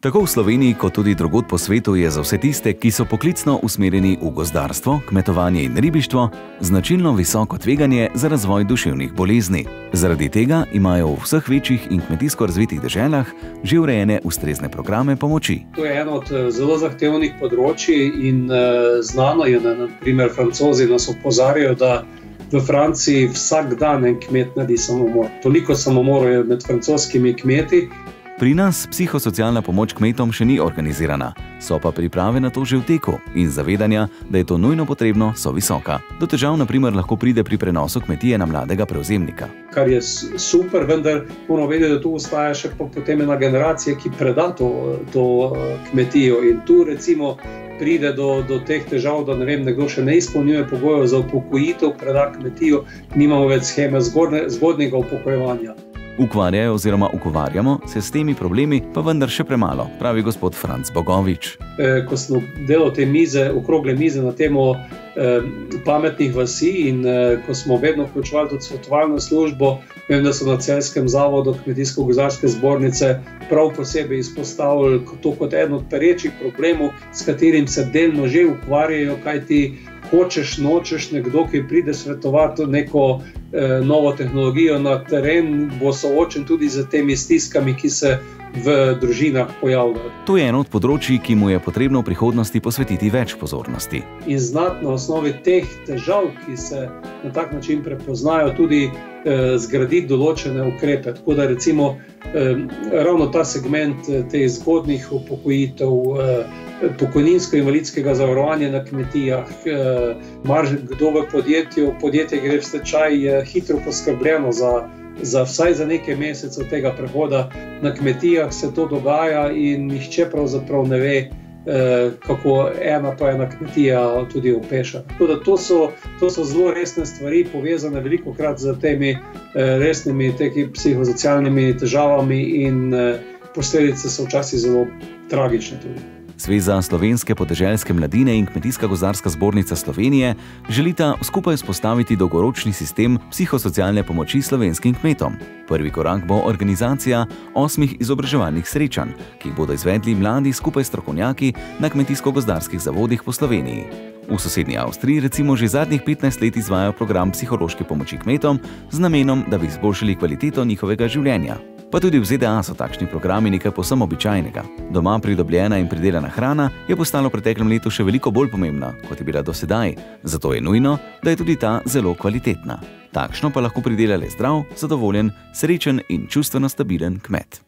Tako v Sloveniji, kot tudi drugod po svetu, je za vse tiste, ki so poklicno usmerjeni v gozdarstvo, kmetovanje in ribištvo, značilno visoko tveganje za razvoj duševnih bolezni. Zaradi tega imajo v vseh večjih in kmetijsko razvitih deželah že urejene ustrezne programe pomoči. To je eno od eh, zelo zahtevnih področji in uh, znano je, da naprimer francozi nas opozarjajo, da v Franciji vsak dan en kmet naredi samomor. Toliko samomorov je med francoskimi kmeti. Pri nas psihosocialna pomoč kmetom še ni organizirana, so pa priprave na to že v teku in zavedanja, da je to nujno potrebno, so visoka. Do težav naprimer lahko pride pri prenosu kmetije na mladega prevzemnika. Kar je super, vendar moramo vedeti, da tu ostaja še potem ena generacija, ki preda to, to kmetijo in tu recimo. Pride do, do teh težav, da ne vem, nekdo še ne izpolnjuje pogojev za upokojitev, preda kmetijo, nimamo več scheme zgodne, zgodnega upokojevanja. Ukvarjajo oziroma ukvarjamo se s temi problemi, pa vendar še premalo, pravi gospod Franc Bogovič. E, ko smo delali te mize, okrogle mize na temo e, pametnih vasi in e, ko smo vedno vključovali tudi svetovalno službo, vem, da so na celskem zavodu kmetijsko-gozarske zbornice prav posebej izpostavili to kot eno od perečih problemov, s katerim se delno že ukvarjajo, kajti hočeš, nočeš, nekdo, ki pride svetovati neko novo tehnologijo na teren, bo soočen tudi z temi stiskami, ki se v družinah pojavljajo. To je eno od področji, ki mu je potrebno v prihodnosti posvetiti več pozornosti. In znati na osnovi teh težav, ki se na tak način prepoznajo, tudi eh, zgraditi določene ukrepe. Tako da recimo eh, ravno ta segment eh, teh zgodnih upokojitev. Eh, pokojninsko-invalidskega zavarovanja na kmetijah, eh, marž, kdo v podjetju, podjetje gre v stečaj, je hitro poskrbljeno za, za vsaj za nekaj mesecev tega prehoda. Na kmetijah se to dogaja in nihče pravzaprav ne ve, eh, kako ena pa ena kmetija tudi opeša. To so, to so zelo resne stvari, povezane veliko krat z temi eh, resnimi psihosocialnimi težavami in posledice so včasih zelo tragične tudi. Zveza slovenske podeželske mladine in Kmetijska gozdarska zbornica Slovenije želita skupaj vzpostaviti dolgoročni sistem psihosocialne pomoči slovenskim kmetom. Prvi korak bo organizacija osmih izobraževalnih srečanj, ki jih bodo izvedli mladi skupaj strokovnjaki na kmetijsko-gozdarskih zavodih po Sloveniji. V sosednji Avstriji recimo že zadnjih 15 let izvajo program psihološke pomoči kmetom z namenom, da bi izboljšali kvaliteto njihovega življenja. Pa tudi v ZDA so takšni programi nekaj posebno običajnega. Doma pridobljena in pridelana hrana je postala v preteklem letu še veliko bolj pomembna, kot je bila do sedaj, zato je nujno, da je tudi ta zelo kvalitetna. Takšno pa lahko pridela le zdrav, zadovoljen, srečen in čustveno stabilen kmet.